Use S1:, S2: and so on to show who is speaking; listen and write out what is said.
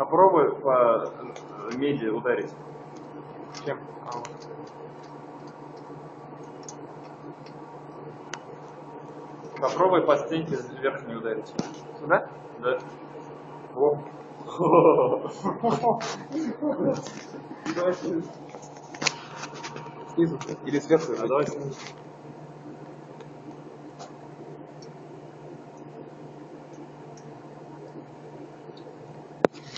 S1: Попробуй по меди ударить.
S2: Чем? А, вот.
S1: Попробуй по стенке верхней ударить.
S2: Сюда?
S1: Да.
S2: Во. Снизу или сверху?
S1: А давай снизу.